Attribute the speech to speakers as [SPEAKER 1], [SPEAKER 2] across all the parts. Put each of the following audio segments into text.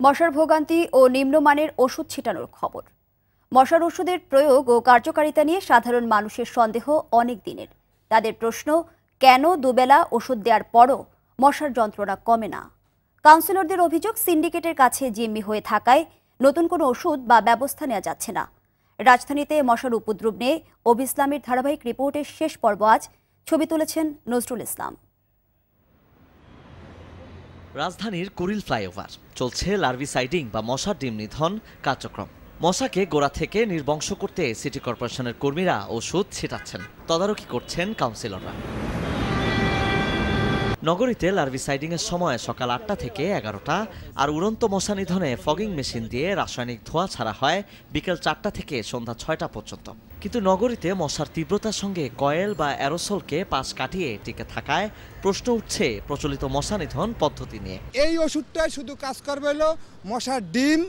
[SPEAKER 1] মশার ভোগান্তি ও নিম্নমানের ওষুধ ছিটানোর খবর। মশার ওষুধের প্রয়োগ ও কার্যকারিতা নিয়ে সাধারণ মানুষের সন্দেহ অনেক দিনের। তাদের প্রশ্ন, কেন দুবেলা ওষুধ দেওয়ার পরও মশার যন্ত্রণা কমে না? কাউন্সিলরদের অভিযোগ, সিন্ডিকেটের কাছে জিম্মি হয়ে থাকায় নতুন কোনো ওষুধ বা ব্যবস্থা নেওয়া যাচ্ছে না। রাজধানীতে মশার উপদ্রব নিয়ে অবি ইসলামের ধারাবাহিক রিপোর্টের শেষ পর্ব আজ। ছবি তুলেছেন নজরুল ইসলাম।
[SPEAKER 2] রাজধানীর কুরিল ফ্লাইওভার। চলছে লার্ভি সাইডিং বা মশার ডিম নিধন কার্যক্রম। মশাকে গোড়া থেকে নির্বংশ করতে সিটি কর্পোরেশনের কর্মীরা ওষুধ ছিটাচ্ছেন। তদারকি করছেন কাউন্সিলররা। নগরীতে লার্ভিসাইডিং এর সময় সকাল আটটা থেকে এগারোটা আর উড়ন্ত মশা নিধনে ফগিং মেশিন দিয়ে রাসায়নিক ধোঁয়া ছাড়া হয় বিকেল চারটা থেকে সন্ধ্যা ছয়টা পর্যন্ত। কিন্তু নগরীতে মশার তীব্রতার সঙ্গে কয়েল বা অ্যারোসলকে পাশ কাটিয়ে টিকে থাকায় প্রশ্ন উঠছে প্রচলিত মশা নিধন পদ্ধতি নিয়ে।
[SPEAKER 3] এই ওষুধটাই শুধু কাজ করবে হলো মশার ডিম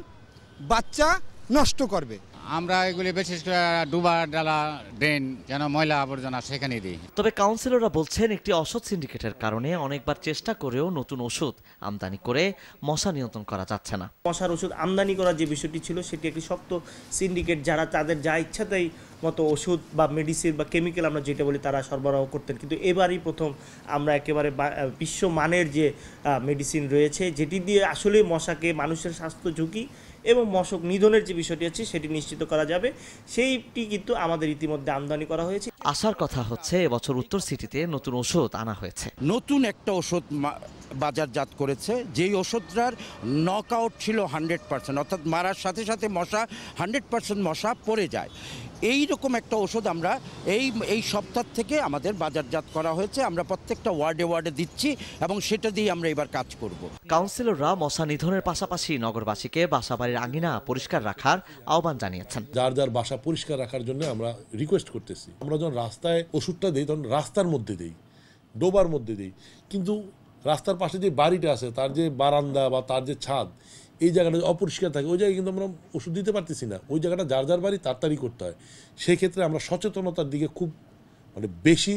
[SPEAKER 3] বাচ্চা নষ্ট করবে।
[SPEAKER 4] আমরা এগুলি বিশেষ করে ডুবা ডালা ড্রেন যেন ময়লা আবর্জনা সেখানে দিই।
[SPEAKER 2] তবে কাউন্সিলররা বলছেন একটি অসৎ সিন্ডিকেটের কারণে অনেকবার চেষ্টা করেও নতুন ওষুধ আমদানি করে মশা নিয়ন্ত্রণ করা যাচ্ছে না।
[SPEAKER 5] মশার ওষুধ আমদানি করার যে বিষয়টি ছিল সেটি একটি শক্ত সিন্ডিকেট যারা তাদের যা ইচ্ছা তাই মতো ওষুধ বা মেডিসিন বা কেমিক্যাল আমরা যেটা বলি তারা সরবরাহ করতেন। কিন্তু এবারই প্রথম আমরা একেবারে বিশ্বমানের যে মেডিসিন রয়েছে, যেটি দিয়ে আসলে মশাকে মানুষের স্বাস্থ্য ঝুঁকি এবং মশক নিধনের যে বিষয়টি আছে, সেটি নিশ্চিত করা যাবে। সেইটি কিন্তু আমাদের ইতিমধ্যে আমদানি করা হয়েছে।
[SPEAKER 2] আসার কথা হচ্ছে এবছর উত্তর সিটিতে নতুন ওষুধ আনা হয়েছে।
[SPEAKER 6] নতুন একটা ওষুধ মা- বাজারজাত করেছে যেই ওষুধটার নক আউট ছিল হান্ড্রেড পার্সেন্ট অর্থাৎ মারার সাথে সাথে মশা হান্ড্রেড পার্সেন্ট মশা পড়ে যায়। এই রকম একটা ওষুধ আমরা এই এই সপ্তাহ থেকে আমাদের বাজারজাত করা হয়েছে আমরা প্রত্যেকটা ওয়ার্ডে ওয়ার্ডে দিচ্ছি এবং সেটা দিয়ে আমরা এবার কাজ করব।
[SPEAKER 2] কাউন্সিলররা মশা নিধনের পাশাপাশি নগরবাসীকে বাসাবাড়ির আঙিনা পরিষ্কার রাখার আহ্বান জানিয়েছেন।
[SPEAKER 7] যার যার বাসা পরিষ্কার রাখার জন্য আমরা রিকোয়েস্ট করতেছি। আমরা যখন রাস্তায় ওষুধটা দিই, তখন রাস্তার মধ্যে দিই, ডোবার মধ্যে দিই। কিন্তু রাস্তার পাশে যে বাড়িটা আছে, তার যে বারান্দা বা তার যে ছাদ, এই জায়গাটা অপরিষ্কার থাকে, ওই জায়গায় কিন্তু আমরা ওষুধ দিতে পারতেছি না। ওই জায়গাটা যার যার বাড়ি তাড়াতাড়ি করতে হয়। সেই ক্ষেত্রে আমরা সচেতনতার দিকে খুব মানে বেশি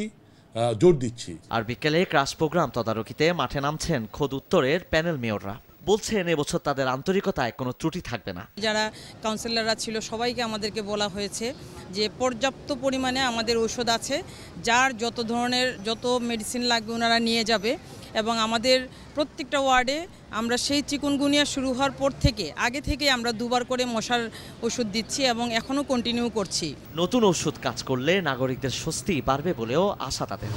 [SPEAKER 7] জোর দিচ্ছি।
[SPEAKER 2] আর বিকেলে ক্রাশ প্রোগ্রাম তদারকিতে মাঠে নামছেন খোদ উত্তরের প্যানেল মেয়ররা। বলছেন এবছর তাদের আন্তরিকতায় কোনো ত্রুটি থাকবে না।
[SPEAKER 8] যারা কাউন্সিলররা ছিল সবাইকে আমাদেরকে বলা হয়েছে যে পর্যাপ্ত পরিমাণে আমাদের ঔষধ আছে যার যত ধরনের যত মেডিসিন লাগবে ওনারা নিয়ে যাবে এবং আমাদের প্রত্যেকটা ওয়ার্ডে আমরা সেই চিকুনগুনিয়া শুরু হওয়ার পর থেকে আগে থেকে আমরা দুবার করে মশার ওষুধ দিচ্ছি এবং এখনও কন্টিনিউ করছি।
[SPEAKER 2] নতুন ওষুধ কাজ করলে নাগরিকদের স্বস্তি বাড়বে বলেও আশা তাদের।